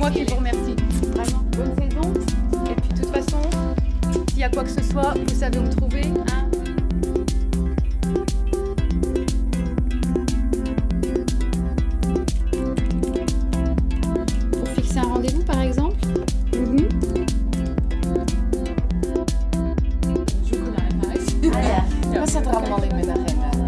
moi qui vous remercie. Vraiment, bonne saison. Et puis, de toute façon, s'il y a quoi que ce soit, vous savez où me trouver. Hein. Pour fixer un rendez-vous, par exemple dans Allez, moi.